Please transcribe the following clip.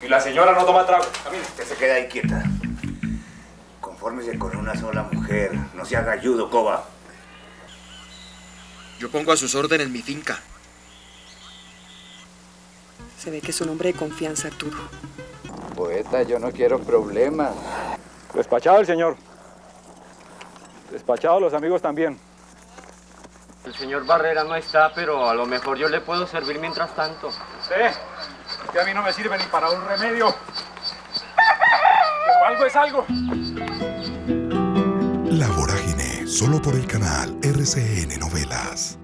Y la señora no toma trago. Camine. Usted se queda ahí quieta. Confórmese con una sola mujer. No se haga ayudo, coba. Yo pongo a sus órdenes mi finca. Se ve que es un hombre de confianza, Arturo. Poeta, yo no quiero problemas. Despachado el señor. Despachado los amigos también. El señor Barrera no está, pero a lo mejor yo le puedo servir mientras tanto. Usted, que a mí no me sirve ni para un remedio. Pero algo es algo. La Vorágine, solo por el canal RCN Novelas.